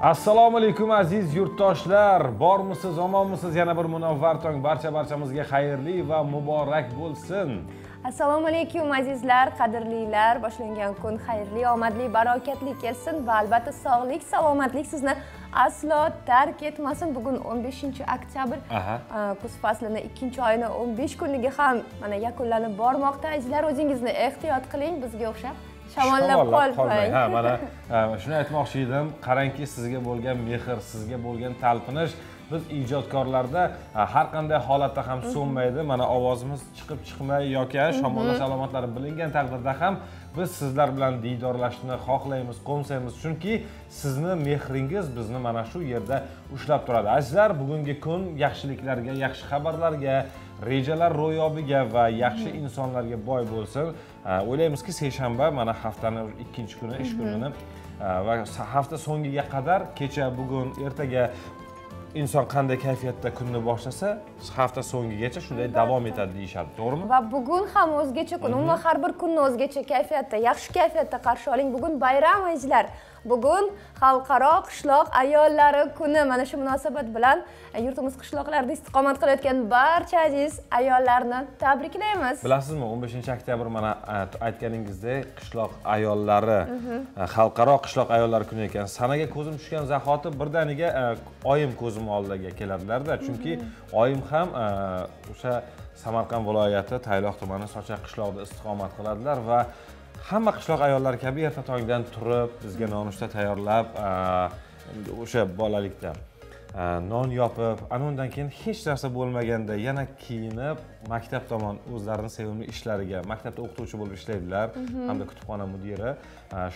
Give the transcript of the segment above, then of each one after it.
assalomu alaykum aziz yurtdoshlar. Bormisiz omonmisiz? Yana bir munavvar tong. Barcha barchamizga xayrli va muborak bo'lsin. Assalomu alaykum azizlar qadrlilar. Boshlangan kun xayrli omadli barokatli kelsin va albatta sog'lik salomatlik sizni aslo tark etmasin. Bugun 15 oktyabr kuz faslini ikkinchi oyini 15 kunligi ham mana yakunlanib bormoqda. Azizlar o'zingizni ehtiyot qiling bizga o'xshab shamollab qolmang ha mana shuni aytmoqchi edim. Qarangki sizga bo'lgan mehr sizga bo'lgan talpinish biz ijodkorlarda har qanday holatda ham so'nmaydi. Mana ovozimiz chiqib chiqmay yoki shamollash alomatlari bilingan taqdirda ham biz sizlar bilan diydorlashishni xohlaymiz qo'msaymiz. Chunki sizni mehringiz bizni mana shu yerda ushlab turadi. Azizlar bugungi kun yaxshiliklarga yaxshi xabarlarga rejalar ro'yobiga va yaxshi insonlarga boy bo'lsin. O'ylaymizki seshanba mana haftani ikkinchi kuni ish kunini va hafta so'ngiga qadar kecha bugun ertaga inson qanday kayfiyatda kunni boshlasa hafta so'ngigacha shunday davom etadi deyishadi to'g'rimi? Va bugun ham o'zgacha kun. Umuman har bir kunni o'zgacha kayfiyatda yaxshi kayfiyatda qarshi oling. Bugun bayram azizlar bugun xalqaro qishloq ayollari kuni. Mana shu munosabat bilan e, yurtimiz qishloqlarida istiqomat qilayotgan barcha aziz ayollarni tabriklaymiz. Bilasizmi o'n beshinchi oktyabr mana e, aytganingizdek qishloq ayollari e, xalqaro qishloq ayollari kuni ekan. Sanaga ko'zim tushgan zahoti birdaniga oyim ko'zim oldiga keladilarda. Chunki oyim ham o'sha samarqand viloyati tayloq tumani sochaq qishlog'ida istiqomat qiladilar va hamma qishloq ayollari kabi erta tongdan turib bizga nonushta tayyorlab o'sha bolalikda non yopib ana undan keyin hech narsa bo'lmaganda yana kiyinib maktab tomon o'zlarini sevimli ishlariga maktabda o'qituvchi bo'lib ishlaydilar mhm. hamda kutubxona mudiri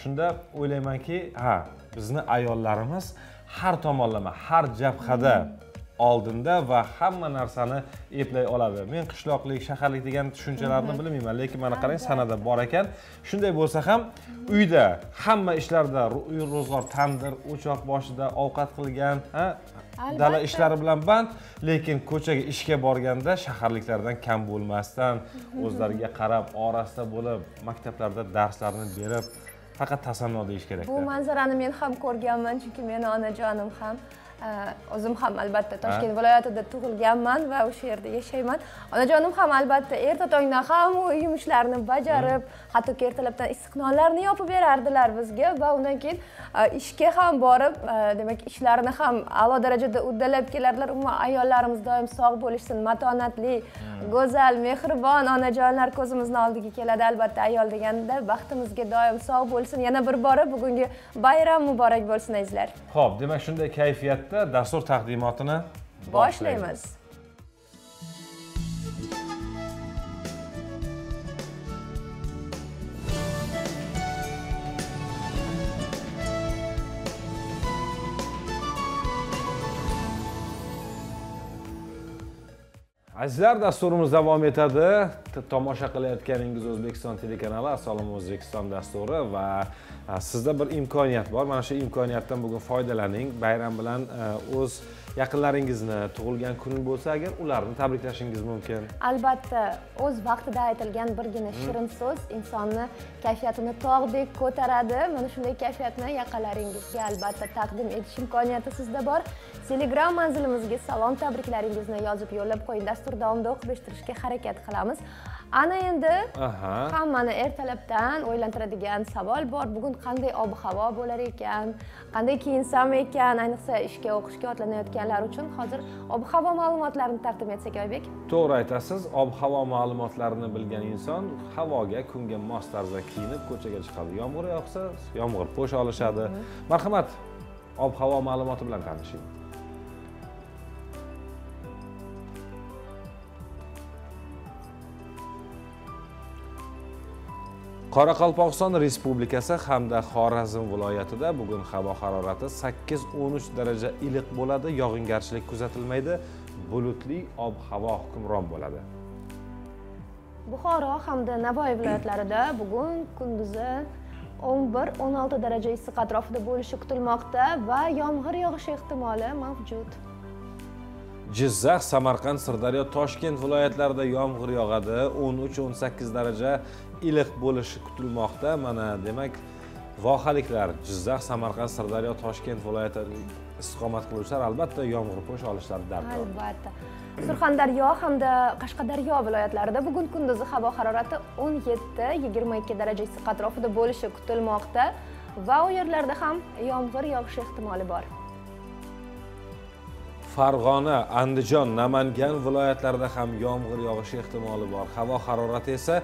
shunda o'ylaymanki ha bizni ayollarimiz har tomonlama har jabhada mhm. Oldinda va hamma narsani eplay oladi men qishloqlik shaharlik degan tushunchalarni bilmayman lekin mana qarang sanada bor ekan. Shunday bo'lsa ham uyda hamma ishlarda uy ro'zg'or tandir o'choq boshida ovqat qilgan dala ishlari bilan band lekin ko'chaga ishga borganda shaharliklardan kam bo'lmasdan o'zlariga qarab orasida bo'lib maktablarda darslarni berib faqat tasanno deyish kerak bu manzarani men ham ko'rganman chunki meni onajonim ham o'zim ham albatta toshkent viloyatida tug'ilganman va o'sha yerda yashayman. Onajonim ham albatta erta tongdan hamma uy ishlarni bajarib hattoki ertalabdan issiq nonlarni yopib berardilar bizga va undan keyin ishga ham borib demak ishlarini ham a'lo darajada uddalab keladilar umuman ayollarimiz doim sog' bo'lishsin matonatli go'zal mehribon onajonlar ko'zimizni oldiga keladi albatta ayol deganda baxtimizga doim sog' bo'lsin. Yana bir bora bugungi bayram muborak bo'lsin azizlar. Ho'p demak shunday kayfiyatda holatda dastur taqdimotini boshlaymiz. Azizlar dasturimiz davom etadi. Tomosha qilayotganingiz o'zbekiston telekanali assalomu o'zbekiston dasturi va sizda bir imkoniyat bor. Mana shu imkoniyatdan bugun foydalaning. Bayram bilan o'z yaqinlaringizni tug'ilgan kuni bo'lsa agar ularni tabriklashingiz mumkin. Albatta o'z vaqtida aytilgan birgina shirin so'z insonni kayfiyatini tog'dek ko'taradi. Mana shunday kayfiyatni yaqinlaringizga albatta taqdim etish imkoniyati sizda bor telegram manzilimizga salom tabriklaringizni yozib yo'llab qo'ying. Dastur davomida o'qib eshittirishga harakat qilamiz. Ana endi hammani ertalabdan o'ylantiradigan savol bor. Bugun qanday ob havo bo'lar ekan? Qanday kiyinsam ekan? Ayniqsa ishga o'qishga otlanayotganlar uchun hozir ob havo ma'lumotlarini taqdim etsak oybek? To'g'ri aytasiz ob havo ma'lumotlarini bilgan inson havoga kunga mos tarzda kiyinib ko'chaga chiqadi. Yomg'ir yog'sa yomg'ir po'sh olishadi. Marhamat ob havo ma'lumoti bilan tanishing qoraqalpog'iston respublikasi hamda xorazm viloyatida bugun havo harorati 8-13 daraja iliq bo'ladi yog'ingarchilik kuzatilmaydi bulutli ob havo hukmron bo'ladi. Buxoro hamda navoiy viloyatlarida bugun kunduzi o'n bir o'n olti daraja issiq atrofida bo'lishi kutilmoqda va yomg'ir yog'ishi ehtimoli mavjud. Jizzax samarqand sirdaryo toshkent viloyatlarida yomg'ir yog'adi. o'n uch o'n sakkiz daraja iliq bo'lishi kutilmoqda. Mana demak vohaliklar jizzax samarqand sirdaryo toshkent viloyatlarida istiqomat qiluvchilar albatta yomg'irpo'sh olishlari darkor albatta. Surxondaryo hamda qashqadaryo viloyatlarida bugun kunduzi havo harorati o'n yetti yigirma ikki daraja issiq atrofida bo'lishi kutilmoqda va u yerlarda ham yomg'ir yog'ishi ehtimoli bor. Farg'ona andijon namangan viloyatlarida ham yomg'ir yog'ishi ehtimoli bor. Havo harorati esa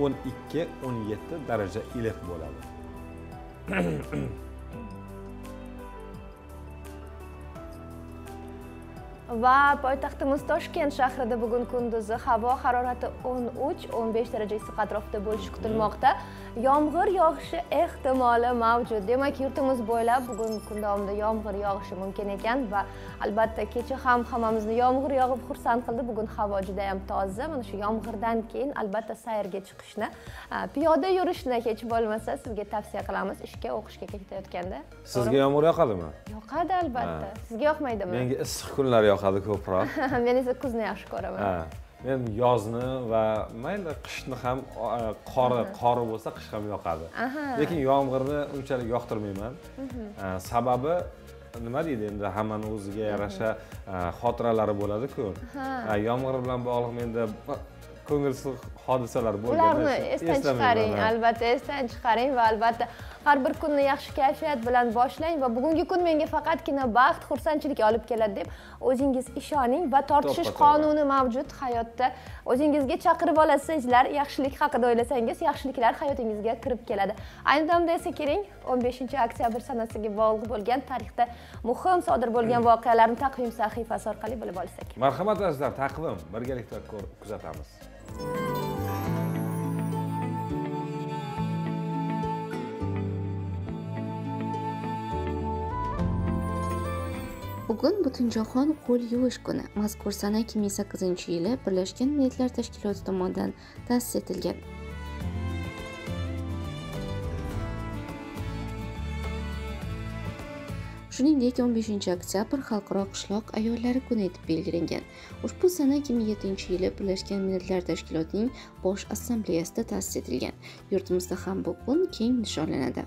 o'n ikki o'n yetti daraja iliq bo'ladi. Va poytaxtimiz toshkent shahrida bugun kunduzi havo harorati 13-15 daraja issiq atrofida bo'lishi kutilmoqda. Yomg'ir yog'ishi ehtimoli mavjud. Demak yurtimiz bo'ylab bugun kun davomida yomg'ir yog'ishi mumkin ekan va albatta kecha ham hammamizni yomg'ir yog'ib xursand qildi. Bugun havo juda yam toza. Mana shu yomg'irdan keyin albatta sayrga chiqishni piyoda yurishni hech bo'lmasa sizga tavsiya qilamiz. Ishga o'qishga ketayotganda. Sizga yomg'ir yoqadimi? Yoqadi albatta. Sizga yoqmaydimi? Menga issiq kunlar yoqadi ko'proq. Men esa kuzni yaxshi ko'raman men yozni va mayli qishni ham qori qori bo'lsa qish ham yoqadi. Lekin yomg'irni unchalik yoqtirmayman. Sababi nima deydi endi hammani o'ziga yarasha xotiralari bo'ladiku. Yomg'ir bilan bog'liq menda ko'ngilsiz hodisalar bo'lgan ularni esdan chiqaring albatta esdan chiqaring va albatta har bir kunni yaxshi kayfiyat bilan boshlang va bugungi kun menga faqatgina baxt xursandchilik olib keladi deb o'zingiz ishoning va tortishish qonuni mavjud hayotda. O'zingizga chaqirib olasizlar yaxshilik haqida o'ylasangiz yaxshiliklar hayotingizga kirib keladi. Ayni damda esa keling o'n beshinchi oktyabr sanasiga bog'liq bo'lgan tarixda muhim sodir bo'lgan voqealarni taqvim sahifasi orqali bilib olsak. Marhamat azizlar taqvim birgalikda kuzatamiz bugun butunjahon qo'l yuvish kuni. Mazkur sana 2008 yili birlashgan millatlar tashkiloti tomonidan ta'sis etilgan. Shuningdek 15 oktyabr xalqaro qishloq ayollari kuni etib belgilangan. Ushbu sana 2007 yili birlashgan millatlar tashkilotining bosh assambleyasida ta'sis etilgan. Yurtimizda ham bu kun keng nishonlanadi.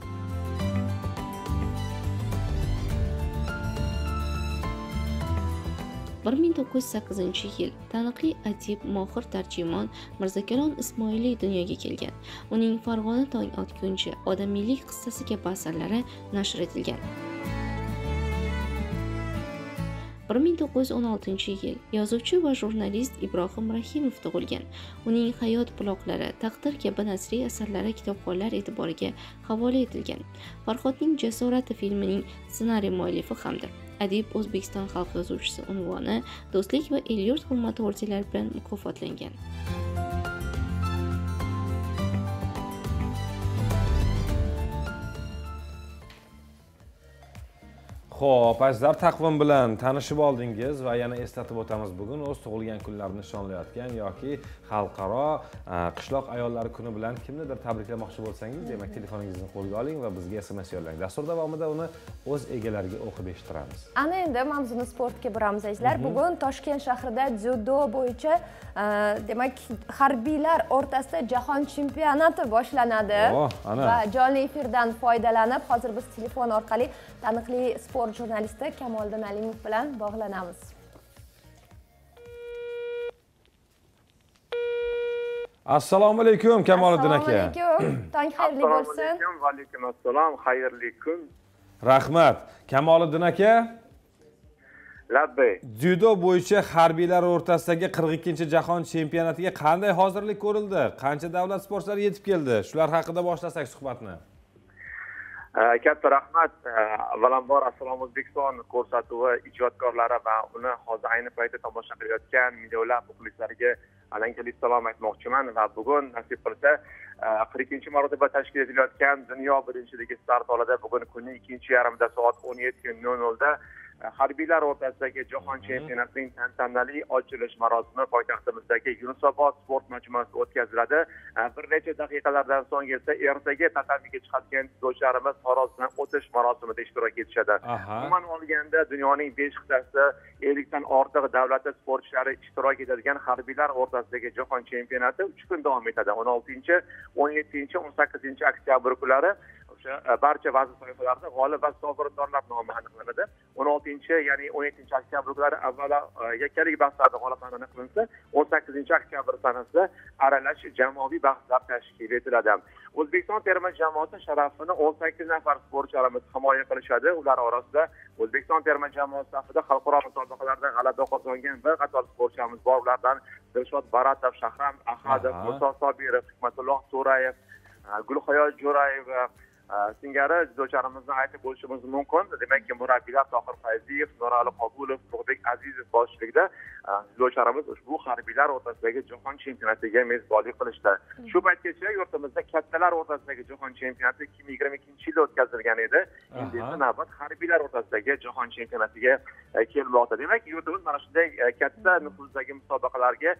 bir ming to'qqiz yuz sakkizinchi yil taniqli adib mohir tarjimon mirzakalon ismoiliy dunyoga kelgan. Uning farg'ona tong otguncha odamiylik qissasiga kabi asarlari nashr etilgan. Bir ming to'qqiz yuz o'n oltinchi yil yozuvchi va jurnalist ibrohim rahimov tug'ilgan. Uning hayot buloqlari taqdir kabi nasriy asarlari kitobxonlar e'tiboriga havola etilgan. Farhodning jasorati filmining ssenariy muallifi hamdir. Adib o'zbekiston xalq yozuvchisi unvoni do'stlik va el yurt hurmati ordenlari bilan mukofotlangan. Xo'p, azizlar, taqvim bilan tanishib oldingiz va yana eslatib o'tamiz. Bugun o'z tug'ilgan kunlarini nishonlayotgan yoki xalqaro qishloq ayollari kuni bilan kimnidir tabriklamoqchi bo'lsangiz, demak, telefoningizni qo'lga oling va bizga SMS yo'llang. Dastur davomida uni o'z egalariga o'qib eshittiramiz. Ana endi mavzuni sportga buramiz, azizlar. Bugun Toshkent shahrida dzyudo bo'yicha demak, harbiylar o'rtasida jahon chempionati boshlanadi. Va jonli efirdan foydalanib, hozir biz telefon orqali taniqli sport sport jurnalisti kamoliddin alimov bilan bog'lanamiz. Assalomu alaykum kamoliddin aka. Assalomu alaykum. Tong xayrli bo'lsin assalomu alaykum va alaykum assalom xayrli kun. Rahmat. Kamoliddin aka? Labbay dzyudo bo'yicha harbiylar o'rtasidagi 42 jahon chempionatiga qanday hozirlik ko'rildi? Qancha davlat sportchilari yetib keldi? Shular haqida boshlasak suhbatni katta rahmat. Avvalambor assalom o'zbekiston ko'rsatuvi ijodkorlari va uni hozir ayni paytda tomosha qilayotgan millionlab muxlislarga alangali salom aytmoqchiman va bugun nasib qilsa qirq ikkinchi marotaba tashkil etilayotgan dunyo birinchiligi start oladi bugun kunning ikkinchi yarmida soat o'n yetti nol nolda harbiylar o'rtasidagi jahon chempionatining tantanali ochilish marosimi poytaxtimizdagi yunusobod sport majmuasida o'tkaziladi. Bir necha daqiqalardan so'ng esa ertaga tatamiga chiqadigan futbolchilarimiz tarozidan o'tish marosimida ishtirok etishadi. Umuman olganda dunyoning besh qit'asi ellikdan ortiq davlati sportchilari ishtirok etadigan harbiylar o'rtasidagi jahon chempionati uch kun davom etadi. O'n oltinchi o'n yettinchi o'n sakkizinchi oktyabr kunlari o'sha barcha vazn toifalarida g'olib va sovrindorlar nomi aniqlanadi. O'n oltinchi ya'ni o'n yettinchi oktyabr kunlari avvalo yakkalik bahslarda g'oliblar aniqlansa o'n sakkizinchi oktyabr sanasida aralash jamoaviy bahslar tashkil etiladi. O'zbekiston terma jamoasi sharafini o'n sakkiz nafar sportchilarimiz himoya qilishadi. Ular orasida o'zbekiston terma jamoasi safida xalqaro musobaqalarda g'alaba qozongan bir qator sportchilarimiz bor. Ulardan dilshod baratov shahram ahadov muso sobirov hikmatulloh to'rayev gulhayo jo'rayeva singari dzyudochilarimizni aytib o'tishimiz mumkin. Demakki murabbiylar tohir fayziyev nurali qobulov ulug'bek azizov boshchiligida dzyudochilarimiz ushbu harbiylar o'rtasidagi jahon chempionatiga mezbonlik qilishdi. Shu paytgacha yurtimizda kattalar o'rtasidagi jahon chempionati ikki ming yigirma ikkinchi yilda o'tkazilgan edi. Endi esa navbat harbiylar o'rtasidagi jahon chempionatiga kelmoqda. Demak yurtimiz mana shunday katta nufuzdagi musobaqalarga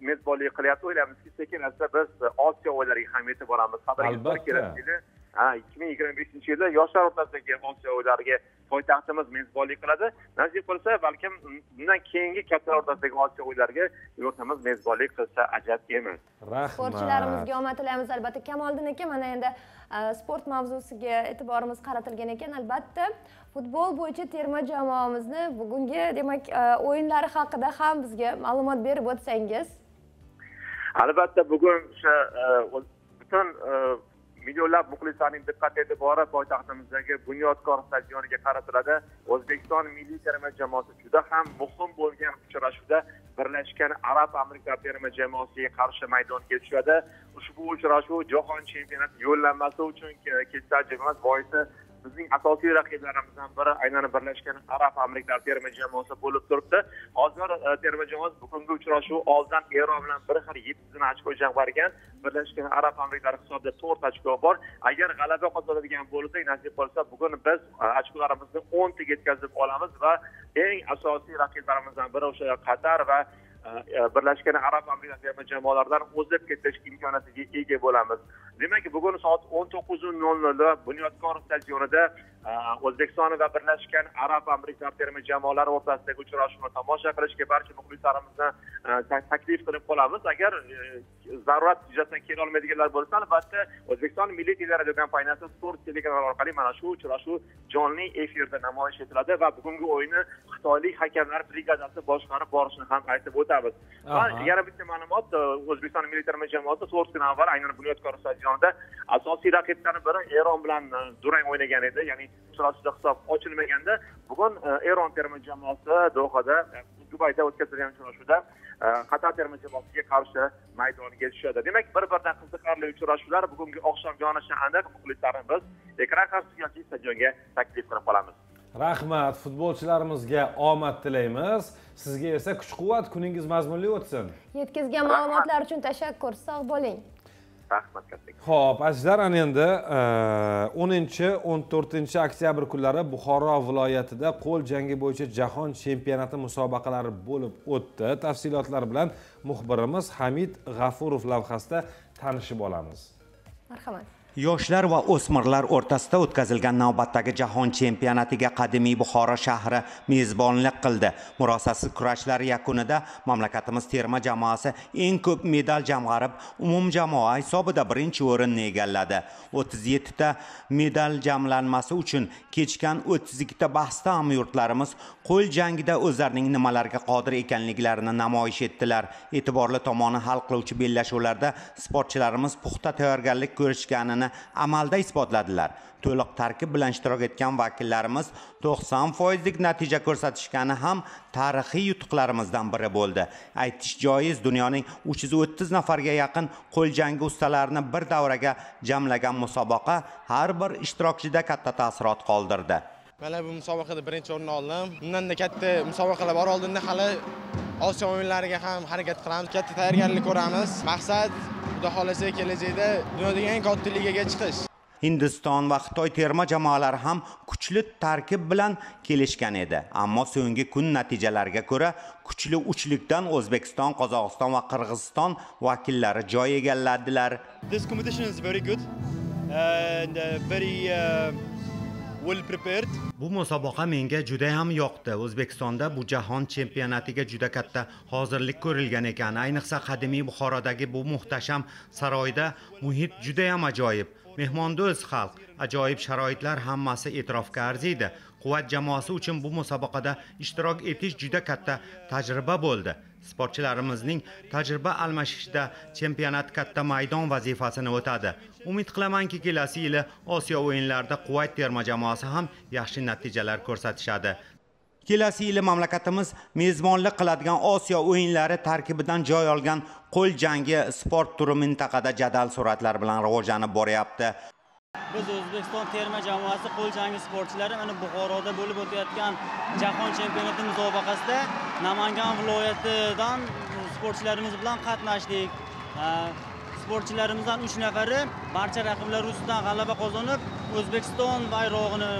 mezbonlik qilyapti o'ylaymizki sekin asta biz osiyo o'yinlariga ham yetib boramiz qadrli kelasi yili ikki ming yigirma beshinchi yilda yoshlar o'rtasidagi osiyo o'yinlariga poytaxtimiz mezbonlik qiladi. Nasib qilsa balkim bundan keyingi kattalar o'rtasidagi osiyo o'yinlariga yurtimiz mezbonlik qilsa ajab emas. Rahmat. Sportchilarimizga omad tilaymiz albatta. Kamoliddin aka mana endi sport mavzusiga e'tiborimiz qaratilgan ekan albatta. Futbol bo'yicha terma jamoamizni bugungi demak o'yinlari haqida ham bizga ma'lumot berib o'tsangiz. Albatta bugun o'sha butun millionlab muxlislarning diqqat e'tibori poytaxtimizdagi bunyodkor stadioniga qaratiladi. O'zbekiston milliy terma jamoasi juda ham muhim bo'lgan uchrashuvda birlashgan arab amirliklar terma jamoasiga qarshi maydonga tushadi. Ushbu uchrashuv jahon chempionati yo'llanmasi uchun kesak emas boisi bizning asosiy raqiblarimizdan biri aynan birlashgan arab amirliklari terma jamoasi bo'lib turibdi. Hozir e, terma jamoasi bugungi uchrashuv oldidan eron bilan bir xil yettizini ochko jamg'argan birlashgan arab amirliklari hisobida to'rt ochko bor. Agar g'alaba qozonadigan bo'lsak nasib qilsa bugun biz e, ochkolarimizni o'ntaga yetkazib olamiz va eng asosiy raqiblarimizdan biri o'sha qatar va e, birlashgan arab amirliklari terma jamoalaridan o'zib ketish imkoniyatiga ega bo'lamiz. Demak bugun soat o'n to'qqiz nol nolda bunyodkor stadionida o'zbekiston va birlashgan arab amirliklari terma jamoalari o'rtasidagi uchrashuvni tomosha qilishga barcha muxlislarimizni taklif qilib qolamiz. Agar zarurat yuzasidan kela olmaydiganlar bo'lsa albatta o'zbekiston milliy teleradiokompaniyasi kompaniyasi sport telekanali orqali mana shu uchrashuv jonli efirda namoyish etiladi va bugungi o'yinni xitoylik hakamlar brigadasi boshqarib borishini ham aytib o'tamiz. Va yana bitta ma'lumot o'zbekiston milliy terma jamoasi to'rt kun avval aynan bunyodkor stadionida asosiy raqiblari biri eron bilan durang o'ynagan edi. Ya'ni uchrashuvda hisob ochilmaganda bugun eron terma jamoasi dohada dubayda o'tkazilgan uchrashuvda qatar terma jamoasiga qarshi maydoniga tushadi. Demak bir biridan qiziqarli uchrashuvlar bugungi oqshom yonishi aniq muxlislarimiz ekran qarshisiga yoki stadionga taklif qilib qolamiz. Rahmat futbolchilarimizga omad tilaymiz. Sizga esa kuch quvvat kuningiz mazmunli o'tsin. Yetkazgan ma'lumotlar uchun tashakkur sog' bo'ling. Rahmat kattakon ho'p azizlar ana endi o'ninchi o'n to'rtinchi oktyabr kunlari buxoro viloyatida qo'l jangi bo'yicha jahon chempionati musobaqalari bo'lib o'tdi. Tafsilotlar bilan muxbirimiz hamid g'afurov lavhasida tanishib olamiz. Marhamat. Yoshlar va o'smirlar o'rtasida o'tkazilgan navbatdagi jahon chempionatiga qadimiy buxoro shahri mezbonlik qildi. Murosasiz kurashlar yakunida mamlakatimiz terma jamoasi eng ko'p medal jamg'arib umumjamoa hisobida birinchi o'rinni egalladi. 37 ta medal jamlanmasi uchun kechgan 32 ta bahsda hamyurtlarimiz qo'l jangida o'zlarining nimalarga qodir ekanliklarini namoyish etdilar. E'tiborli tomoni hal qiluvchi bellashuvlarda sportchilarimiz puxta tayyorgarlik ko'rishganini amalda isbotladilar. To'liq tarkib bilan ishtirok etgan vakillarimiz 90 foizlik natija ko'rsatishgani ham tarixiy yutuqlarimizdan biri bo'ldi. Aytish joiz dunyoning 330 nafarga yaqin qo'l jangi ustalarini bir davraga jamlagan musobaqa har bir ishtirokchida katta taassurot qoldirdi. Mana bu musobaqada birinchi o'rinni oldim. Bundanda katta musobaqalar bor oldinda hali osiyo o'yinlariga ham harakat qilamiz katta tayyorgarlik ko'ramiz. Maqsad xudo xohlasa kelajakda dunyodagi eng katta ligaga chiqish. Hindiston va xitoy terma jamoalari ham kuchli tarkib bilan kelishgan edi. Ammo so'nggi kun natijalariga ko'ra kuchli uchlikdan o'zbekiston qozog'iston va qirg'iziston vakillari joy egalladilar. This competition is very good and uh, very uh, well prepared. bu musobaqa menga juda ham yoqdi. O'zbekistonda bu jahon chempionatiga juda katta hozirlik ko'rilgan ekan ayniqsa qadimiy buxorodagi bu muhtasham saroyda muhit juda ham ajoyib. Mehmondo'st xalq. Ajoyib sharoitlar hammasi e'tirofga arziydi. Quvvat jamoasi uchun bu musobaqada ishtirok etish juda katta tajriba bo'ldi. Sportchilarimizning tajriba almashishda chempionat katta maydon vazifasini o'tadi. Umid qilamanki kelasi yili osiyo o'yinlarida quvayt terma jamoasi ham yaxshi natijalar ko'rsatishadi. Kelasi yili mamlakatimiz mezbonlik qiladigan osiyo o'yinlari tarkibidan joy olgan qo'l jangi sport turi mintaqada jadal sur'atlar bilan rivojlanib boryapti. Biz o'zbekiston terma jamoasi qo'l jangi sportchilari mana buxoroda bo'lib o'tayotgan jahon chempionati musobaqasida namangan viloyatidan sportchilarimiz bilan qatnashdik. Sportchilarimizdan uch nafari barcha raqiblar ustidan g'alaba qozonib o'zbekiston bayrog'ini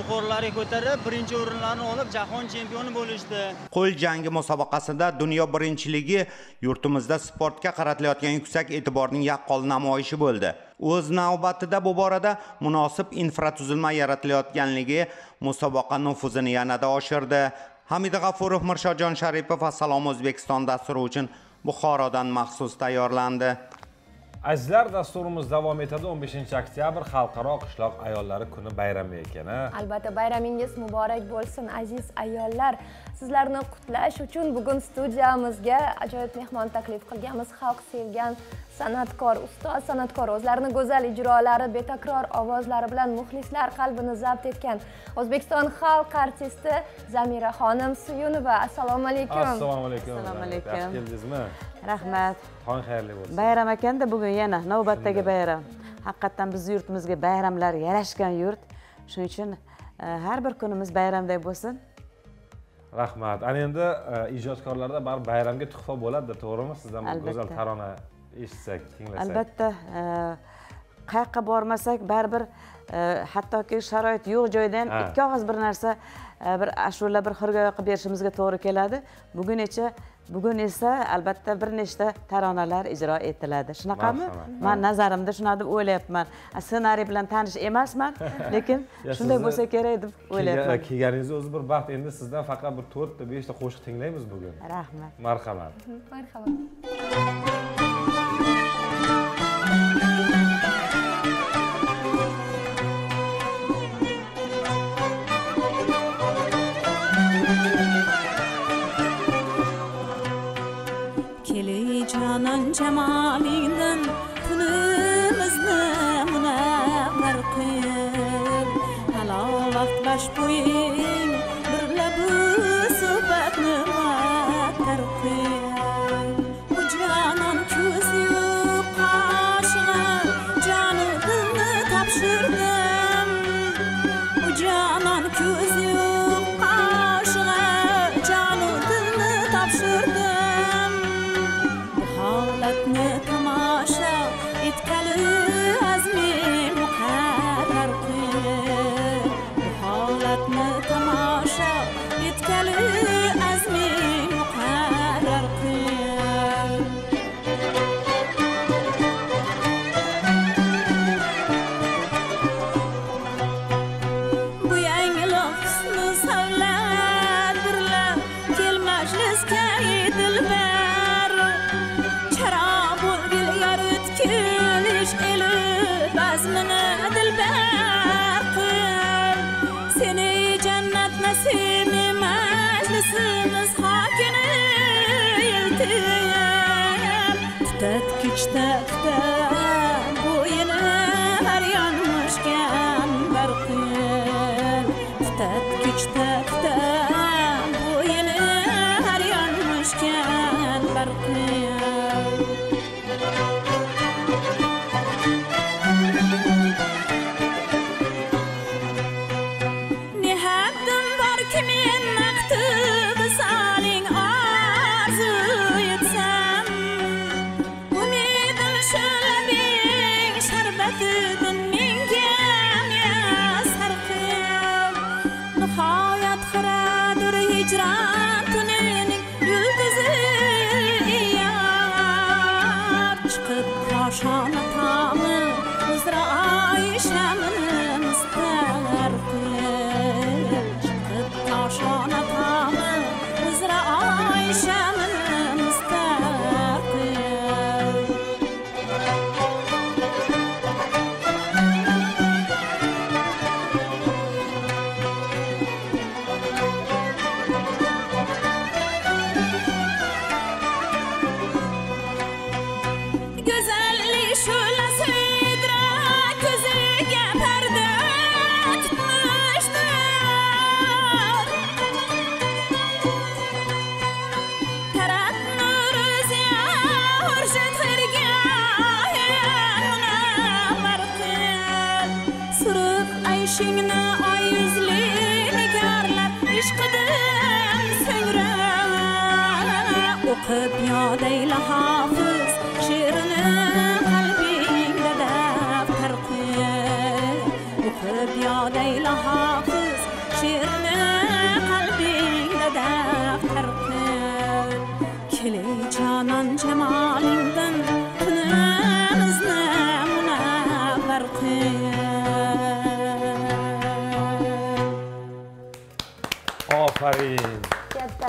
yuqorilariga ko'tarib birinchi o'rinlarni olib jahon chempioni bo'lishdi. Qo'l jangi musobaqasida dunyo birinchiligi yurtimizda sportga qaratilayotgan yuksak e'tiborning yaqqol namoyishi bo'ldi. O'z navbatida bu borada munosib infratuzilma yaratilayotganligi musobaqa nufuzini yanada oshirdi. Hamida g'afurov mirshodjon sharipov assalom o'zbekiston dasturi uchun buxorodan maxsus tayyorlandi. Azizlar dasturimiz davom etadi. 15 oktyabr xalqaro qishloq ayollari kuni bayrami ekan albatta bayramingiz muborak bo'lsin aziz ayollar. Sizlarni qutlash uchun bugun studiyamizga ajoyib mehmon taklif qilganmiz. Xalq sevgan san'atkor ustoz san'atkor o'zlarini go'zal ijrolari betakror ovozlari bilan muxlislar qalbini zabt etgan o'zbekiston xalq artisti zamira xonim suyunova. Assalomu alaykum. Assalomu alaykum. Assalomu alaykum. yaxshi keldingizmi rahmat. Tong xayrli bo'lsin. Bayram ekanda bugun yana navbatdagi bayram. Haqiqatdan bizni yurtimizga bayramlar yarashgan yurt. Shuning uchun e, har bir kunimiz bayramday bo'lsin. Rahmat. Ana endi e, ijodkorlarda baribir bayramga tuhfa bo'ladi to'g'rimi? Sizdan bir go'zal tarona eshitsak tinglasak. Albatta e, qayoqqa bormasak baribir hattoki sharoit yo'q joyda ham Ha. ikki og'iz bir narsa bir ashula bir xirgoyi qilib berishimizga to'g'ri keladi bugun esa bugun esa albatta bir nechta taronalar ijro etiladi shunaqami man nazarimda shunaqa deb o'ylayapman ssenariy bilan tanish emasman lekin shunday bo'lsa kerak deb o'ylayapman kelga- kelganingiz o'zi bir baxt endi sizdan faqat bir to'rtta beshta qo'shiq tinglaymiz bugun rahmat marhamat marhamat canan cemalinden Günümüzde münevver kıyır Hala vakt baş boyun de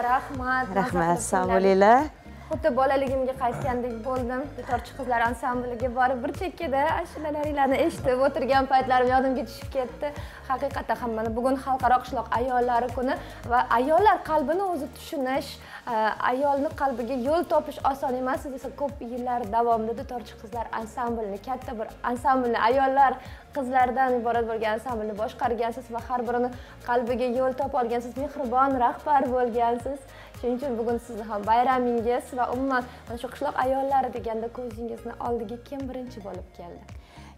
katta rahmat rahmat Mazax sog' qilib bo'linglar xuddi bolaligimga qaytgandek bo'ldim. Dutorchi qizlar ansambliga borib bir chekkada ashulalaringlarni eshitib o'tirgan paytlarim yodimga tushib ketdi. Haqiqatda ham mana bugun xalqaro qishloq ayollari kuni va ayollar qalbini o'zi tushunish e, ayolni qalbiga yo'l topish oson emas siz esa ko'p yillar davomida dutorchi qizlar ansamblini katta bir ansamblni ayollar qizlardan iborat bo'lgan ansamblni boshqargansiz va har birini qalbiga yo'l topa olgansiz mehribon rahbar bo'lgansiz. Shuning uchun bugun sizni ham bayramingiz va umuman mana shu qishloq ayollari deganda ko'zingizni oldiga kim birinchi bo'lib keldi?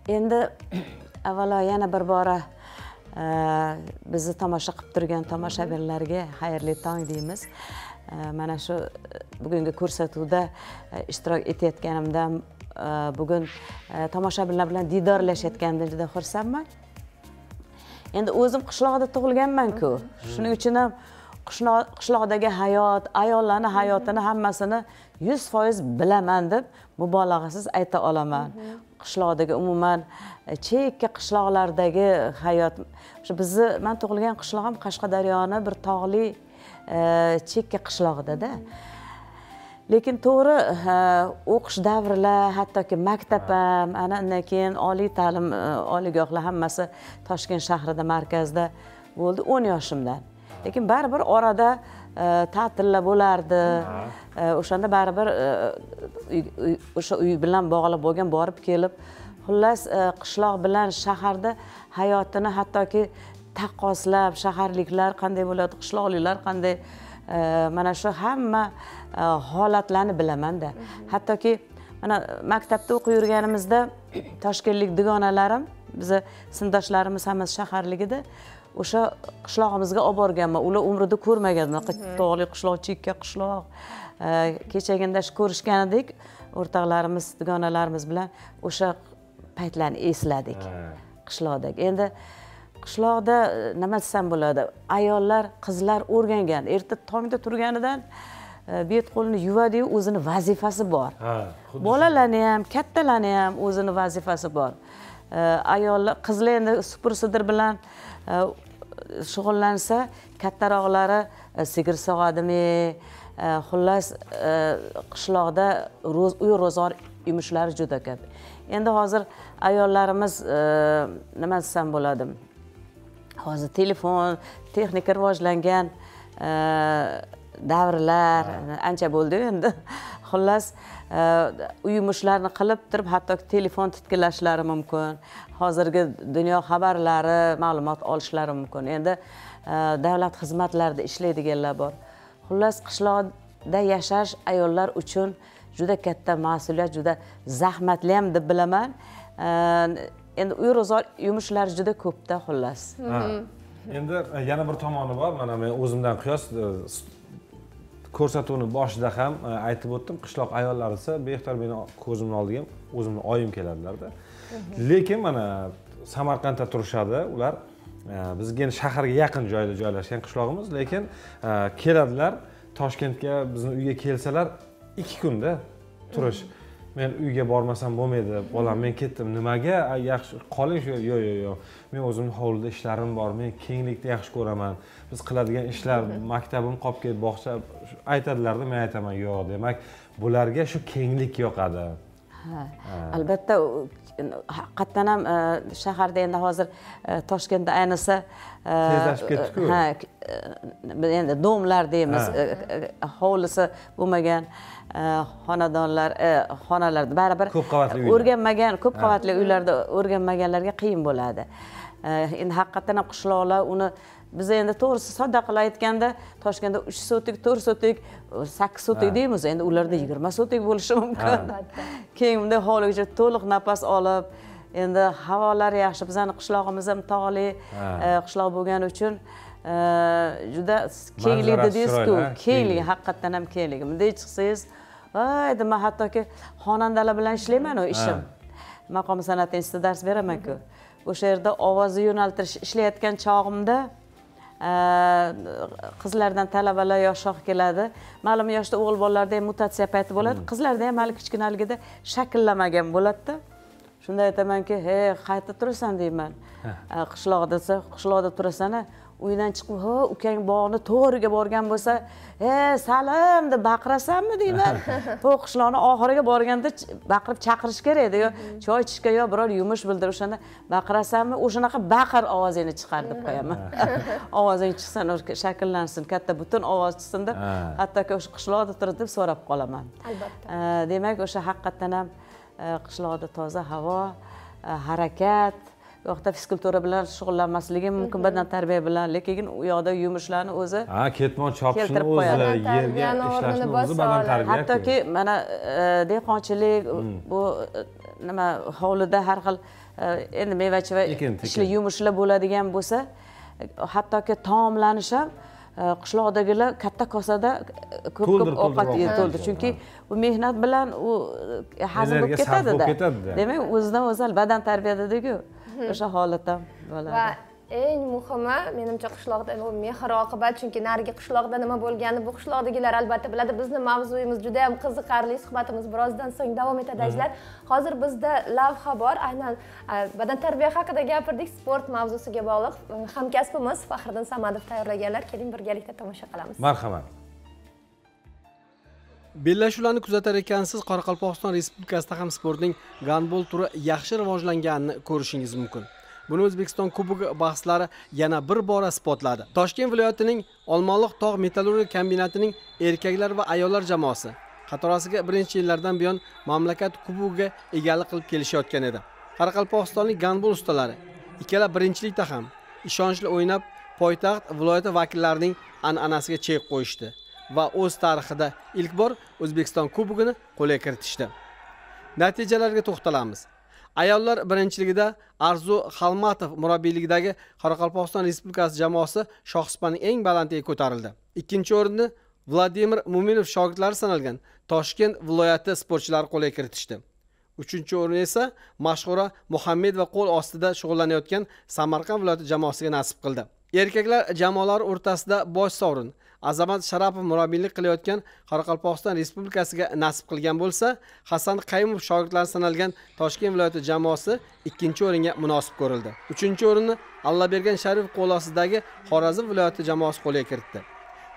Endi avvalo yana bir bora e, bizni tomosha qilib turgan tomoshabinlarga xayrli tong deymiz. E, mana shu e, bugungi ko'rsatuvda ishtirok etayotganimdan bugun tomoshabinlar bilan diydorlashayotganimdan juda xursandman. Endi o'zim qishloqda tug'ilganman-ku. Shuning uchun ham qishloqdagi hayot ayollarni hayotini hammasini yuz foiz bilaman deb mubolag'asiz ayta olaman. Qishloqdagi umuman e, chekka qishloqlardagi hayot. O'sha bizni man tug'ilgan qishlog'im qashqadaryoni bir tog'li e, chekka qishlog'idada lekin to'g'ri e, o'qish davrlar hattoki maktab ham ana undan keyin oliy ta'lim oliygohlar hammasi toshkent shahrida markazda bo'ldi o'n yoshimdan. Lekin baribir orada e, ta'tillar bo'lardi. E, o'shanda baribir e, o'sha uy bilan bog'liq bo'lgan borib kelib xullas qishloq bilan shaharda hayotini hattoki taqqoslab shaharliklar qanday bo'ladi qishloqliklar qanday mana shu hamma holatlarni bilamanda hattoki mana maktabda o'qib yurganimizda toshkentlik dugonalarim bizni sinfdoshlarimiz hammasi shaharlik edi o'sha qishlog'imizga olib borganman. Ular umrida ko'rmagan bunaqa tog'li qishloq chekka qishloq. Kechagina shu ko'rishgan edik o'rtoqlarimiz dugonalarimiz bilan o'sha paytlarni esladik qishloqdagi endi qishloqda e, nima desam bo'ladi ayollar qizlar o'rgangan erta tongda turganidan e, bet qo'lini yuvadiyu o'zini vazifasi bor. Bolalarni ham kattalarni ham o'zini vazifasi bor. E, ayollar qizlar endi supur sidir bilan shug'ullansa kattaroqlari e, sigir sog'adimi e, xullas e, qishloqda uy ro'zg'or yumushlari juda ko'p. Endi hozir ayollarimiz nima desam bo'ladi? Hozir telefon texnika rivojlangan davrlar ancha bo'ldi endi. Xullas uy yumushlarni qilib turib hatto telefon titkilashlari mumkin hozirgi dunyo xabarlari ma'lumot olishlari mumkin. Endi e, davlat xizmatlarida ishlaydiganlar bor. Xullas qishloqda yashash ayollar uchun juda katta mas'uliyat juda zahmatli ham deb bilaman. E, endi uy ro'zg'or yumushlari juda ko'pda xullas. Endi e, yana bir tomoni bor. Mana men o'zimdan qiyos ko'rsatuvni boshida ham e, aytib o'tdim qishloq ayollari esa beixtiyor meni ko'zimni oldiga o'zimni oyim keladilarda. Lekin mana samarqandda turishadi ular e, bizga endi shaharga yaqin joyda joylashgan qishlog'imiz lekin e, keladilar toshkentga bizni uyga kelsalar ikki kunda turish. Men uyga bormasam bo'lmaydi bolam men ketdim. Nimaga? Yaxshi qoling shu yo'q yo'q yo'q men o'zimni hovlida ishlarim bor men kenglikni yaxshi ko'raman. Biz qiladigan ishlar maktabim qolib ketdi bog'cha aytadilarda men aytaman yo'q demak bularga shu kenglik yoqadi. Ha albatta haqiqatdan ham e, shaharda endi hozir e, toshkentda ayniqsa e, Tezlashib ketdi-ku. ha endi domlar deymiz hovlisi bo'lmagan xonadonlar e, xonalar baribir Ko'p qavatli uylar. o'rganmagan ko'p qavatli uylarda o'rganmaganlarga qiyin bo'ladi. E, endi haqiqatdan ham qishloqlar uni biz endi to'g'risi sodda qilib aytganda toshkentda uch sotik to'rt sotik sakkiz sotik deymiz endi ularda yigirma sotik bo'lishi mumkin. Keyin bunday hovligacha to'liq nafas olib endi havolar yaxshi bizani qishlog'imiz ham tog'li e, qishloq bo'lgani uchun e, juda kenglik dedingiz-ku Kenglik. haqiqatdan ham kenglik bunday chiqsangiz voy man hattoki xonandalar bilan ishlayman u ishim maqom san'at institutida dars beramanku o'sha yerda ovozni yo'naltirish ishlayotgan chog'imda qizlardan talabalar yoshroq keladi ma'lum yoshda o'g'il bolalarda ham mutatsiya payti bo'ladi qizlarda ham hali kichkinaligida shakllamagan bo'ladida shunda aytamanki he qayerda turasan deyman. Qishloqda desa qishloqda turasan uydan chiqib ho ukang bog'ni to'g'riga borgan bo'lsa he salim deb baqirasanmi deyman. Bu qishloqni oxiriga borganda baqirib chaqirish kerak edi yo choy ichishga yo biror yumush bildir o'shanda baqirasanmi o'shanaqa baqir ovozingni chiqar deb qo'yaman. Ovozing chiqsin shakllansin katta butun ovoz chiqsin deb Ha. hattoki o'sha qishloqda turib deb so'rab qolaman. Albatta. Demak o'sha haqiqatdan ham qishloqda toza havo e, harakat u yoqda fizkultura bilan shug'ullanmasligim mumkin badan tarbiya bilan lekin u yoqda yumushlarni o'zi ha ketmon chopishni o'zi yerga ishlashni o'zi bosa badan oladi. tarbiya hattoki mana e, dehqonchilik bu e, nima hovlida har xil e, endi mevachi va Ekin, tekin. ishli yumushlar bo'ladigan bo'lsa hattoki taomlanish ham qishloqdagilar katta kosada e, ko'p ko'p ovqat yeyishadi, chunki u mehnat bilan u e, hazm bo'lib ketadida. demak o'zidan o'zi badan tarbiya dediku o'sha holat ham bo'ladi. Va eng muhimi menimcha qishloqda bu mehr oqibat chunki narigi qishloqda nima bo'lganini bu qishloqdagilar albatta biladi. Bizni mavzuyimiz juda yam qiziqarli suhbatimiz birozdan so'ng davom etadi azizlar. Hozir bizda lavha bor aynan e, badan tarbiya haqida gapirdik sport mavzusiga bog'liq hamkasbimiz faxriddin samadov tayyorlaganlar. Keling birgalikda tomosha qilamiz. Marhamat. Bellashuvlarni kuzatar ekansiz qoraqalpog'iston respublikasida ham sportning gandbol turi yaxshi rivojlanganini ko'rishingiz mumkin buni o'zbekiston kubogi bahslari yana bir bora isbotladi. Toshkent viloyatining olmaliq tog' metallurgiya kombinatining erkaklar va ayollar jamoasi qatorasiga birinchi yillardan buyon mamlakat kubogiga egalik qilib kelishayotgan edi. Qoraqalpog'istonlik gandbol ustalari ikkala birinchilikda ham ishonchli o'ynab poytaxt viloyati vakillarining an'anasiga chek qo'yishdi va o'z tarixida ilk bor o'zbekiston kubogini qo'lga kiritishdi. Natijalarga to'xtalamiz. Ayollar birinchiligida arzu xalmatov murabbiyligidagi qoraqalpog'iston respublikasi jamoasi shohsupaning eng balandiga ko'tarildi. Ikkinchi o'rinni vladimir muminov shogirdlari sanalgan toshkent viloyati sportchilari qo'lga kiritishdi. Uchinchi o'rin esa mashhura muhammedova qo'l ostida shug'ullanayotgan samarqand viloyati jamoasiga nasib qildi. Erkaklar jamoalari o'rtasida bosh sovrin azamat sharapov murabbiylik qilayotgan qoraqalpog'iston respublikasiga nasib qilgan bo'lsa hasan qayumov shogirdlari sanalgan toshkent viloyati jamoasi ikkinchi o'ringa munosib ko'rildi. Uchinchi o'rinni allabergan sharif qo'l ostidagi xorazm viloyati jamoasi qo'lga kiritdi.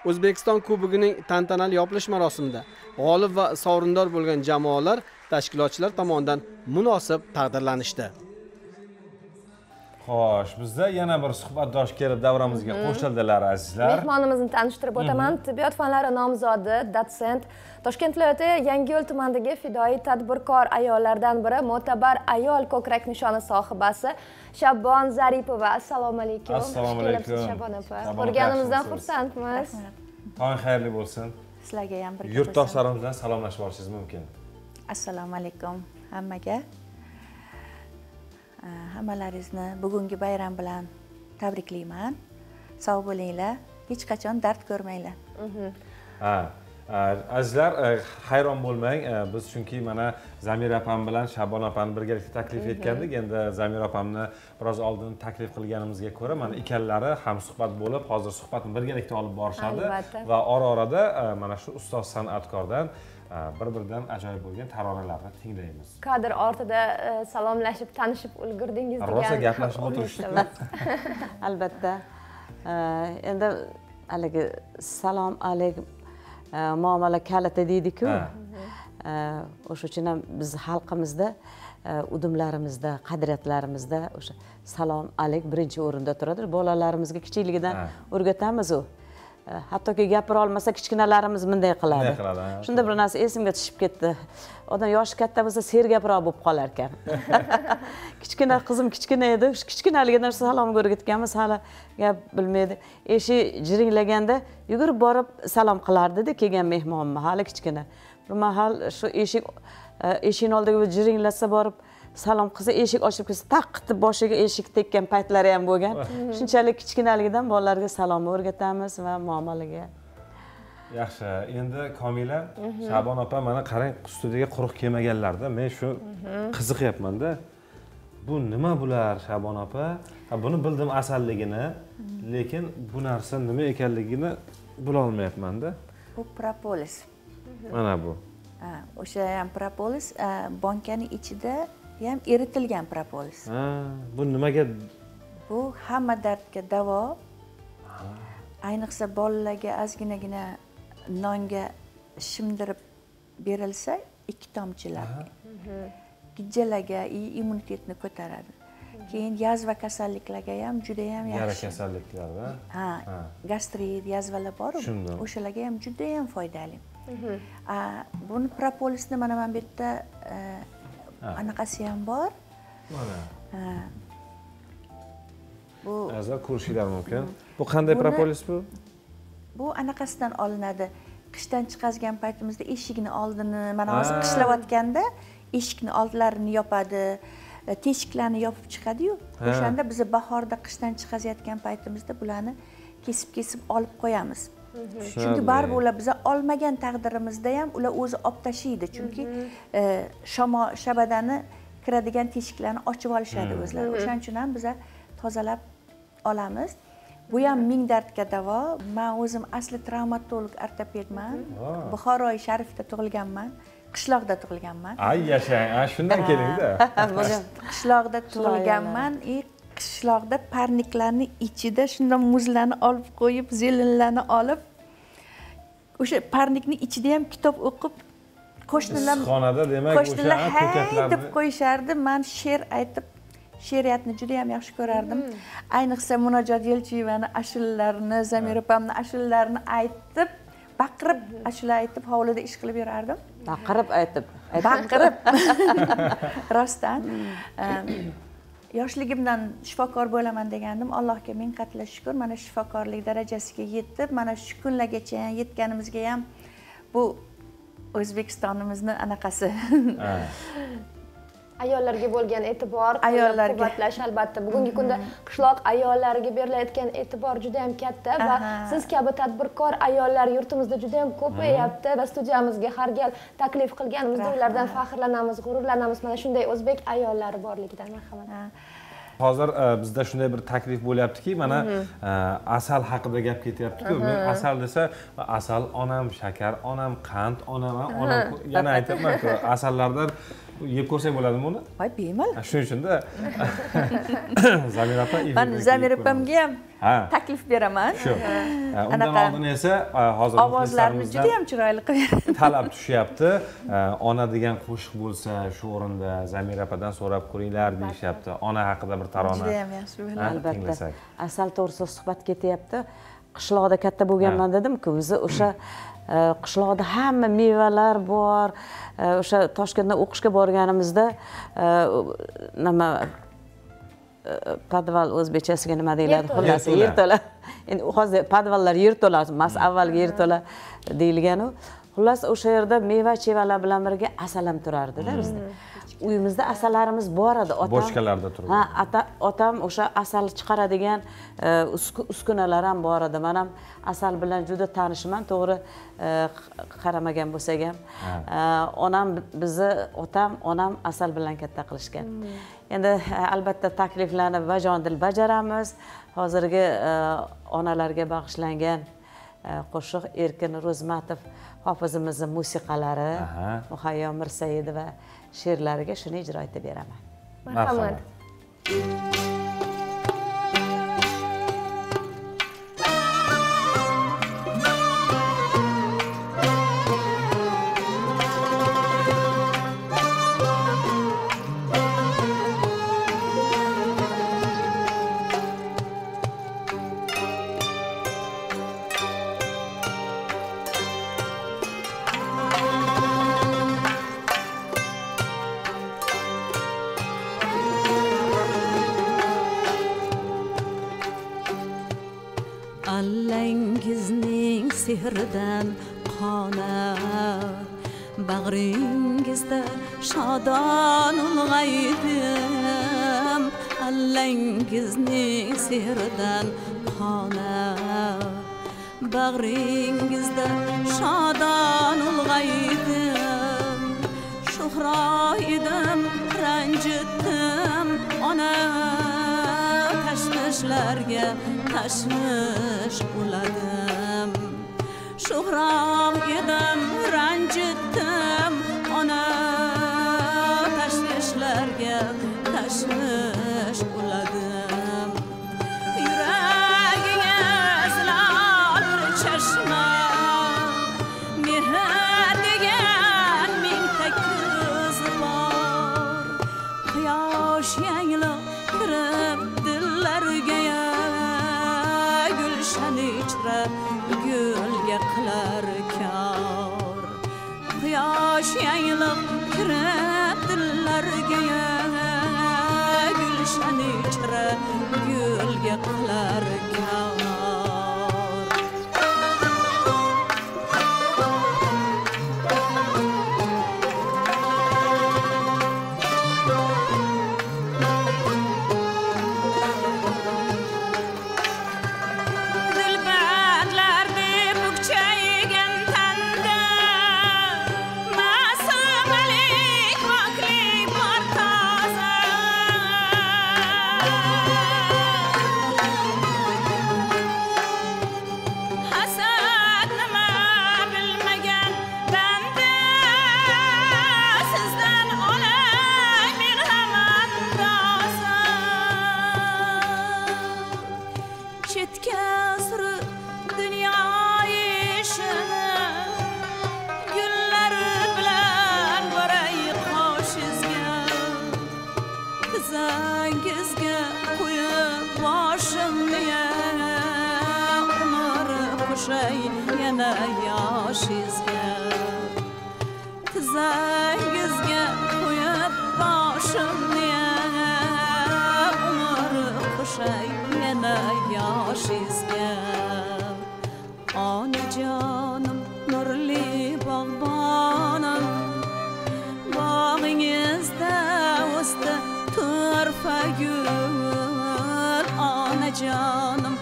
O'zbekiston kubogining tantanali yopilish marosimida g'olib va sovrindor bo'lgan jamoalar tashkilotchilar tomonidan munosib taqdirlanishdi. Xo'sh bizda yana bir suhbatdosh kelib davramizga qo'shildilar azizlar. Mehmonimizni tanishtirib o'taman. Tibbiyot fanlari nomzodi dotsent toshkent viloyati yangiyo'l tumanidagi fidoyi tadbirkor ayollardan biri mo'tabar ayol ko'krak nishoni sohibasi shabbon zaripova. Assalomu alaykum. Assalomu alaykum. opa. Ko'rganimizdan xursandmiz. Tong xayrli bo'lsin. Sizlarga ham birga yurtdoshlarim bilan salomlashib olishingiz mumkin. Assalomu alaykum. Hammaga hammalaringizni bugungi bayram bilan tabriklayman. Sog' bo'linglar. Hech qachon dard ko'rmanglar. Ha a, azizlar e, hayron bo'lmang. E, biz chunki mana zamira opam bilan shabon opani birgalikda taklif etgandik. Endi zamira opamni biroz oldin taklif qilganimizga ko'ra mana ikkalalari ham suhbat bo'lib hozir suhbatni birgalikda olib borishadi. Va ora orada e, mana shu ustoz san'atkordan bir biridan ajoyib bo'lgan taronalarni tinglaymiz. Kadr ortida e, salomlashib tanishib ulgurdingiz degan rosa gaplashib o'tirishdi. Albatta. E, endi haligi salom alaykum e, muomala kaliti deydiku. Ha. O'sha uchun ham bizni xalqimizda udumlarimizda qadriyatlarimizda o'sha salom alik birinchi o'rinda turadi. Bolalarimizga kichikligidan o'rgatamiz u hattoki gapira olmasa kichkinalarimiz bunday qiladi. Bunday qiladi, ha. shunda bir narsa esimga tushib ketdi. Odam yoshi katta bo'lsa sergapiroq bo'lib qolar ekan. Kichkina qizim kichkina edi shu kichkinaligidan shu salomga o'rgatganmiz hali gap bilmaydi. Eshik jiringlaganda yugurib borib salom qilardida kelgan mehmonga hali kichkina. Bir mahal shu eshik e, eshikni oldiga jiringlasa borib salom qilsa eshik ochib kelsa taq qilib boshiga eshik tekkan paytlari ham bo'lgan. Shunchalik kichkinaligidan bolalarga salomni o'rgatamiz va muomalaga. Yaxshi. Endi komila shabon opa mana qarang studiyaga quruq kelmaganlarda men shu qiziqyapmanda. Bu nima bular shabon opa? Ha, buni bildim asalligini lekin bu narsa nima ekanligini bilolmayapmanda. Bu propolis. Mana bu. Ha, o'sha ham propolis. Bankani ichida ham eritilgan propolis. Ha bu nimaga? Bu hamma dardga davo. Ayniqsa bolalarga ozginagina nonga shimdirib berilsa ikki tomchilab gijjalarga и immunitetni ko'taradi. Keyin yazva kasalliklarga ham judayam yara yaxshi kasalliklarda ha Ha. gastrit yazvalar boru Tushundim. o'shalarga ham judayam foydali. A, buni propolisni mana mana bu yerda e. anaqasi ham bor. Mana. Bu azal ko'rishinglar mumkin. Bu qanday propolis bu? bu anaqasidan olinadi. Qishdan chiqazgan paytimizda eshikni oldini mana hozir qishlayotganda eshikni oldlarini yopadi. E, teshiklarni yopib chiqadiyu. Ha. o'shanda biz bahorda qishdan chiqazayotgan paytimizda bularni kesib kesib olib qo'yamiz chunki baribir ular biza olmagan taqdirimizda ham ular o'zi olib tashlaydi chunki e, shamol shabadani kiradigan teshiklarni ochib olishadi o'zlari. O'shaning uchun ham biza tozalab olamiz. Bu ham ming dardga davo. Man o'zim asli travmatolog ortopedman. Wow. buxoroy sharifda tug'ilganman qishloqda tug'ilganman. Ay yashang. Shundan kelingda. Qishloqda tug'ilganman. И qishloqda parniklarni ichida shundan muzlarni olib qo'yib zelinlarni olib o'sha parnikni ichida ham kitob o'qib qo'shnilar issiqxonada demak qo'shnilar o'sha hay deb qo'yishardi. Man she'r aytib she'riyatni juda yam yaxshi ko'rardim. Ayniqsa munojot yo'lchiyevani ashulalarini zamira opamni ashulalarini aytib baqirib ashula aytib hovlida ish qilib yurardim. Baqirib aytib. Baqirib. Rostdan. Em, yoshligimdan shifokor bo'laman degandim. Allohga ming qatla shukur mana shifokorlik darajasiga yetib mana shu kunlargacha yetganimizga ham bu o'zbekistonimizni anaqasi. ayollarga bo'lgan e'tibor Ayollarga. quvvatlash albatta. Bugungi kunda qishloq ayollariga berilayotgan e'tibor juda yam katta va siz kabi tadbirkor ayollar yurtimizda juda yam ko'payapti va studiyamizga har gal taklif qilganimizda ulardan faxrlanamiz g'ururlanamiz. Mana shunday o'zbek ayollari borligidan marhamat. Hozir e, bizda shunday bir taklif bo'lyaptiki mana e, asal haqida gap ketyaptiku. Men asal desa asal onam shakar onam qand onam onam yana aytyapmanku asallardan yeb ko'rsak bo'ladimi uni? Voy bemalol. Ha, shuning uchunda. Zamira opa man zamira opamga ham Ha. taklif beraman. Shu. Undan Anaqa- oldin esa hozir ovozlarni juda yam chiroyli qilib beradi talab tushyapti. Ona degan qo'shiq bo'lsa shu o'rinda zamira opadan so'rab ko'ringlar deyishyapti. Ona haqida bir tarona. Juda yam yaxshi bo'ladi albatta. tinglasak. asal to'g'risida suhbat ketyapti. Qishloqda katta bo'lganman dedimku o'zi o'sha e, qishloqda hamma mevalar bor o'sha toshkentdan o'qishga borganimizda e, nima e, podval o'zbekchasiga nima deyiladi xullas Yerto'la. yerto'la. Endi hozir podvallar yerto'la emas avvalgi yerto'la deyilganu. Xullas o'sha yerda meva chevalar bilan birga asal ham turardida bizda uyimizda asallarimiz bor edi. Otam Bochkalarda turgan. ha ata- otam o'sha asal chiqaradigan e, usku- uskunalar ham bor edi. Man ham asal bilan juda tanishman to'g'ri e, qaramagan bo'lsak ham. E, onam bizni otam onam asal bilan katta qilishgan. Endi e, albatta takliflarni bajonidil bajaramiz. Hozirgi e, onalarga bag'ishlangan e, qo'shiq erkin ro'zmatov hofizimizni musiqalari muhayyo mirsaidova she'rlariga shuni ijro etib beraman. Marhamat شيء ينا يا شيزگه تزنگزگه قوید باشم نیه عمر خوشی ینا یا شیزگه آن canım nurli bağbanım Bağınızda usta turfa gül Ana canım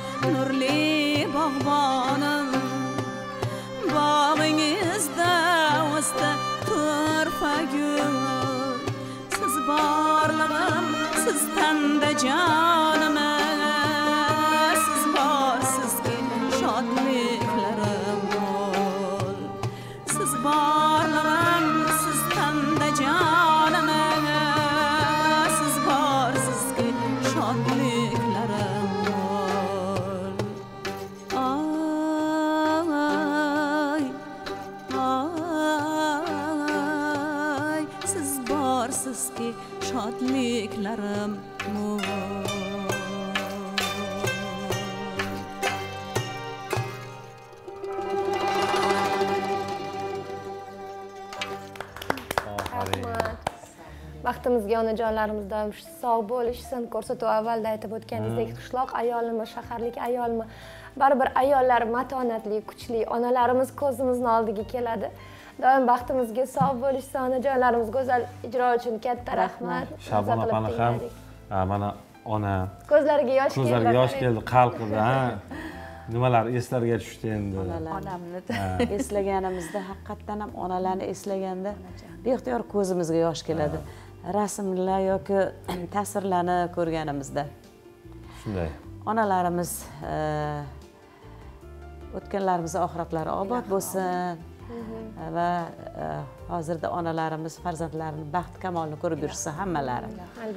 siz borlig'im siz tanda vaqtimizga onajonlarimiz doim shu sog' bo'lishsin. Ko'rsatuv avvalida aytib o'tganingizdek qishloq ayolimi shaharlik ayolmi? Baribir ayollar matonatli kuchli onalarimiz ko'zimizni oldiga keladi. Doim baxtimizga sog' bo'lishsin onajonlarimiz go'zal ijro uchun katta rahmat. shabona opani ham mana ona ko'zlariga yosh keldi ko'zlariga yosh keldi qalqidi ha. Nimalar eslariga tushdi endi? Onamni eslaganimizda haqiqatdan ham onalarni eslaganda beixtiyor ko'zimizga yosh keladi rasmlar yoki tasvirlarni ko'rganimizda. Shunday. Onalarimiz e, o'tganlarimizni oxiratlari obod bo'lsin. Va e, hozirda onalarimiz farzandlarini baxt kamolini ko'rib yurishsa hammalari.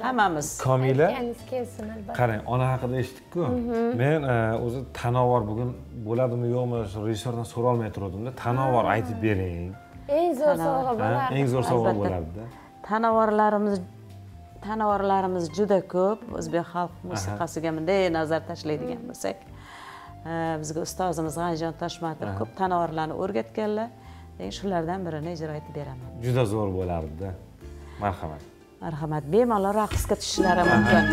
Hammamiz. Komila? Aytganingiz kelsin albatta. Qarang ona haqida eshitdikku. Men e, o'zi tanovor bugun bo'ladimi yo'qmi shu rejissyordan so'rolmay turgandimda tanovor aytib bering. Eng zo'r sovg'a bo'lardi. Eng zo'r sovg'a bo'lardida tanovorlarimiz tanovorlarimiz juda ko'p. O'zbek xalq musiqasiga bunday nazar tashlaydigan bo'lsak e, bizga ustozimiz g'anijon toshmatov ko'p tanovorlarni o'rgatganlar. Men shulardan birini ijro etib beraman. Juda zo'r bo'lardida. Marhamat. Marhamat. Bemalol raqsga tushishlari mumkin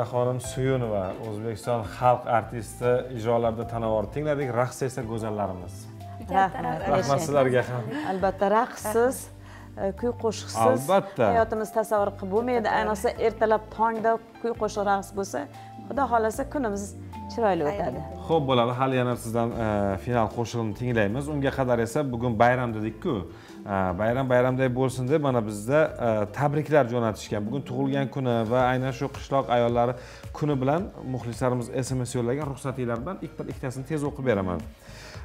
zamira xonim suyunova o'zbekiston xalq artisti ijrolarida tanovor tingladik. Raqs esa go'zallarimiz. Rahmat. Rahmat. Sizlarga ham. Albatta raqssiz e, kuy qo'shiqsiz. Albatta. hayotimiz tasavvur qilib bo'lmaydi. Ayniqsa ertalab tongda kuy qo'shiq raqs bo'lsa xudo xohlasa kunimiz chiroyli o'tadi. Ho'p bo'ladi. Hali yana sizdan e, final qo'shig'ini tinglaymiz. Unga qadar esa bugun bayram dedikku bayram bayramdek bo'lsin deb mana bizda e, tabriklar jo'natishgan. Bugun tug'ilgan kuni va aynan shu qishloq ayollari kuni bilan muxlislarimiz sms yo'llagan ruxsatinglar bilan bir ikkitasini tez o'qib beraman.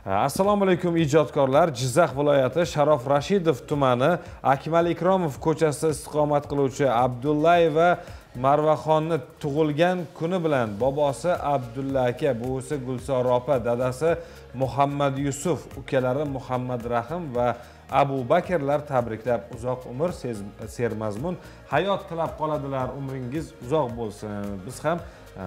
Assalomu alaykum ijodkorlar. Jizzax viloyati sharof rashidov tumani akmal ikromov ko'chasida istiqomat qiluvchi abdullayeva marvaxonni tug'ilgan kuni bilan bobosi abdulla aka buvisi gulsora opa dadasi muhammad yusuf ukalari muhammad rahim va abu bakrlar tabriklab uzoq umr sermazmun. Hayot tilab qoladilar umringiz uzoq bo'lsin. Biz ham e,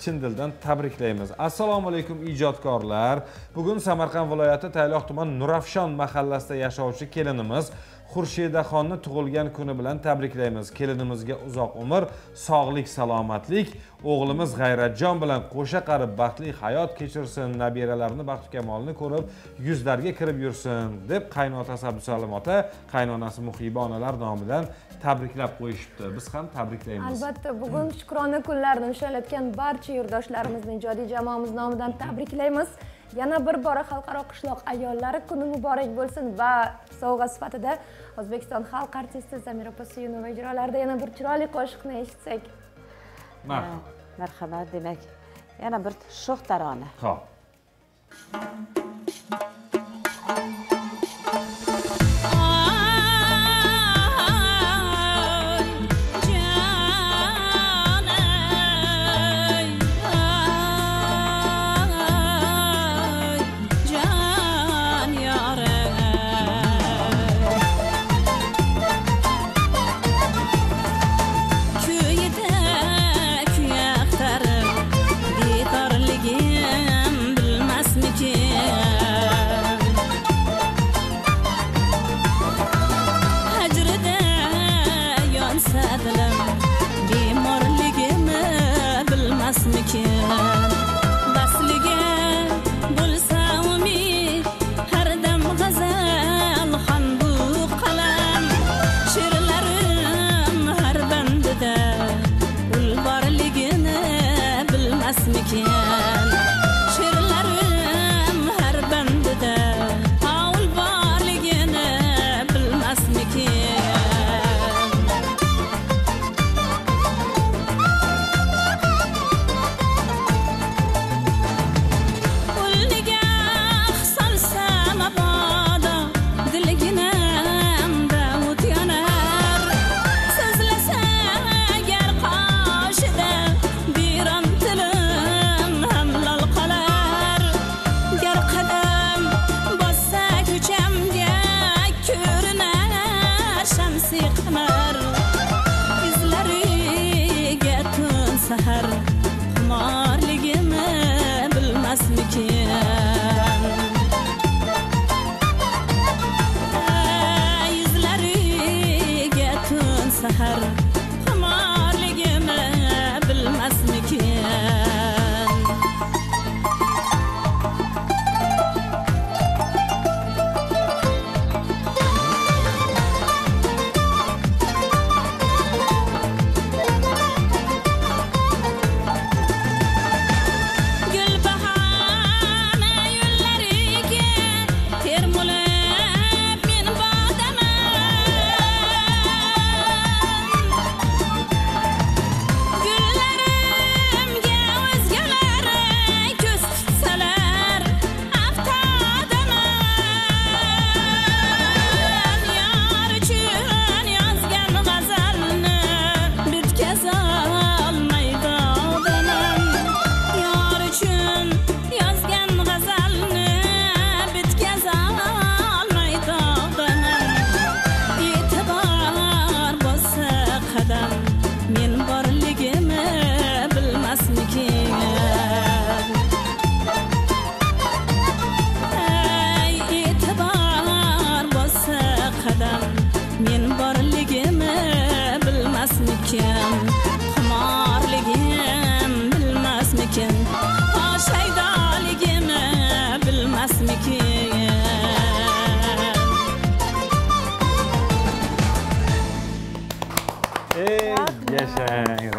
chin dildan tabriklaymiz. Assalomu alaykum ijodkorlar. Bugun samarqand viloyati tayloq tuman nurafshon mahallasida yashovchi kelinimiz xurshidaxonni tug'ilgan kuni bilan tabriklaymiz. Kelinimizga uzoq umr sog'lik salomatlik. O'g'limiz g'ayratjon bilan qo'sha qarib baxtli hayot kechirsin. Nabiralarini baxtu kamolini ko'rib yuzlarga kirib yursin deb qaynotasi abdusalim ota qaynonasi muhiba onalar nomidan tabriklab qo'yishibdi. Biz ham tabriklaymiz. Albatta bugun shukrona kunlarini nishonlayotgan barcha yurtdoshlarimizni ijodiy jamoamiz nomidan tabriklaymiz. Yana bir bora xalqaro qishloq ayollari kuni muborak bo'lsin va sovg'a sifatida o'zbekiston xalq artisti zamira suyunova ijrolarida yana bir chiroyli qo'shiqni eshitsak. Marhamat marhamat demak yana bir sho'x tarona ho'p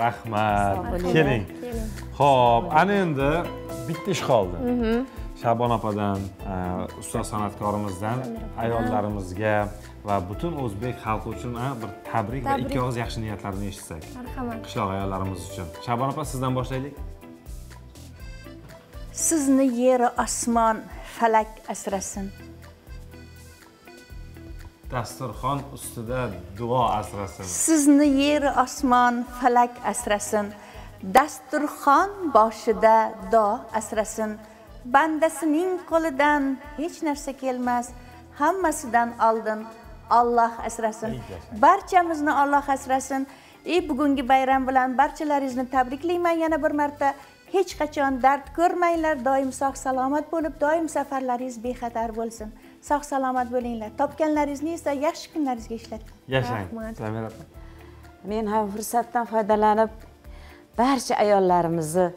rahmat. Keling. Ho'p ana endi bitta ish qoldi. Mhm. shabon opadan e, ustoz san'atkorimizdan ayollarimizga va butun o'zbek xalqi uchun bir tabrik va ikki og'iz yaxshi niyatlarni eshitsak. Marhamat. Qishloq ayollarimiz uchun. Shabon opa sizdan boshlaylik. Sizni yeru osmon falak asrasin dasturxon ustida duo asrasin. Sizni yeru osmon falak asrasin. Dasturxon boshida do asrasin. Bandasining qo'lidan hech narsa kelmas. Hammasidan oldin Alloh asrasin. Barchamizni Alloh asrasin. И bugungi bayram bilan barchalaringizni tabriklayman yana bir marta. Hech qachon dard ko'rmanglar. Doim sog' salomat bo'lib doim safarlaringiz bexatar bo'lsin sog' salomat bo'linglar. Topganlaringizni esa yaxshi kunlaringizga ishlating yashang. Rahmat. samira opa men ham fursatdan foydalanib barcha ayollarimizni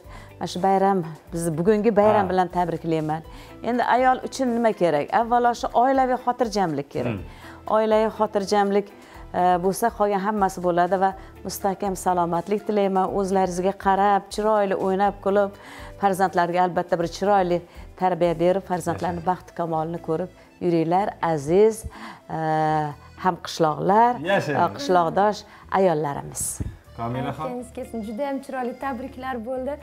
mana shu bayram bizni bugungi bayram bilan tabriklayman endi ayol uchun nima kerak? Avvalo shu oilaviy xotirjamlik kerak. Oilaviy xotirjamlik e, bo'lsa qolgan hammasi bo'ladi va mustahkam salomatlik tilayman. O'zlaringizga qarab chiroyli o'ynab kulib farzandlarga albatta bir chiroyli tarbiya berib farzandlarni baxti kamolini ko'rib yuringlar aziz e, hamqishloqlar Yashang. va qishloqdosh ayollarimiz. Komilaxon Aytganingiz kelsin juda ham chiroyli tabriklar bo'ldi.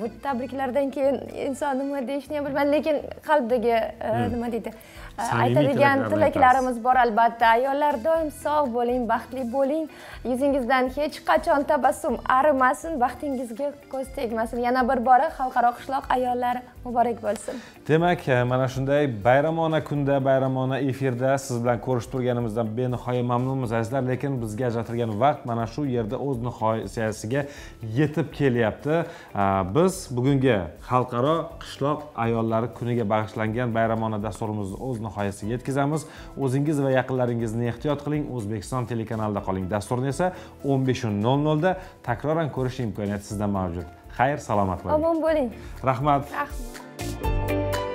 Bu tabriklardan keyin inson nima deyishni ham bilmaydi lekin qalbdagi e, nima deydi e, aytadigan tilaklarimiz bor albatta. Ayollar doim sog' bo'ling baxtli bo'ling. Yuzingizdan hech qachon tabassum arimasin baxtingizga ko'z tegmasin. Yana bir bora xalqaro qishloq ayollari muborak bo'lsin. Demak e, mana shunday bayramona kunda bayramona efirda siz bilan ko'rishib turganimizdan benihoya mamnunmiz azizlar. Lekin bizga ajratilgan vaqt mana shu yerda o'z nihoyasiga yetib kelyapti. A, biz bugungi xalqaro qishloq ayollari kuniga bag'ishlangan bayramona dasturimizni o'z nihoyasiga yetkazamiz. O'zingiz va yaqinlaringizni ehtiyot qiling. O'zbekiston telekanalida qoling. Dasturni esa 15:00 da takroran ko'rish imkoniyati sizda mavjud. Xayr salomat bo'ling. Omon bo'ling. Rahmat. Rahmat